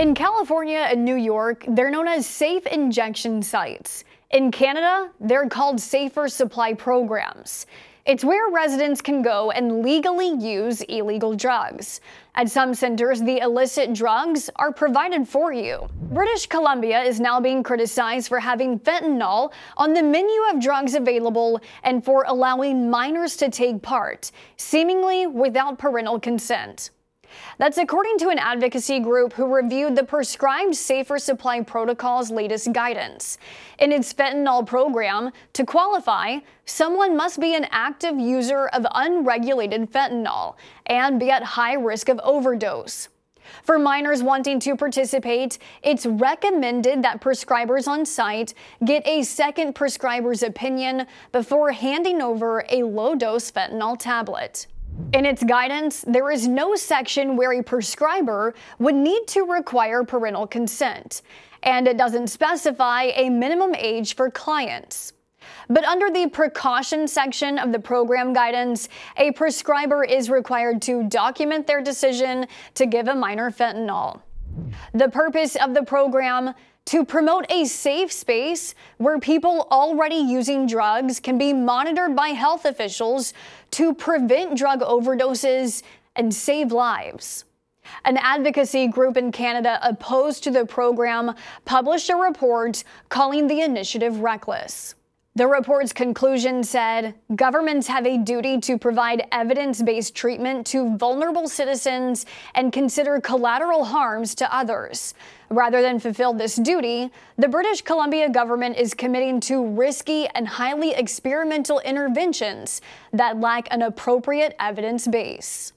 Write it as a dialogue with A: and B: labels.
A: In California and New York, they're known as safe injection sites. In Canada, they're called safer supply programs. It's where residents can go and legally use illegal drugs. At some centers, the illicit drugs are provided for you. British Columbia is now being criticized for having fentanyl on the menu of drugs available and for allowing minors to take part, seemingly without parental consent. That's according to an advocacy group who reviewed the prescribed safer supply protocol's latest guidance. In its fentanyl program, to qualify, someone must be an active user of unregulated fentanyl and be at high risk of overdose. For minors wanting to participate, it's recommended that prescribers on site get a second prescriber's opinion before handing over a low dose fentanyl tablet. In its guidance, there is no section where a prescriber would need to require parental consent, and it doesn't specify a minimum age for clients. But under the precaution section of the program guidance, a prescriber is required to document their decision to give a minor fentanyl. The purpose of the program to promote a safe space where people already using drugs can be monitored by health officials to prevent drug overdoses and save lives. An advocacy group in Canada opposed to the program published a report calling the initiative reckless. The report's conclusion said governments have a duty to provide evidence based treatment to vulnerable citizens and consider collateral harms to others. Rather than fulfill this duty, the British Columbia government is committing to risky and highly experimental interventions that lack an appropriate evidence base.